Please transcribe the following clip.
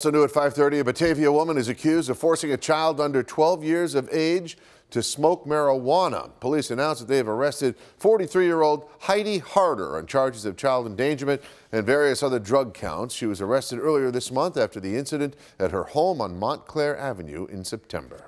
Also new at 5:30, a Batavia woman is accused of forcing a child under 12 years of age to smoke marijuana. Police announced that they have arrested 43-year-old Heidi Harder on charges of child endangerment and various other drug counts. She was arrested earlier this month after the incident at her home on Montclair Avenue in September.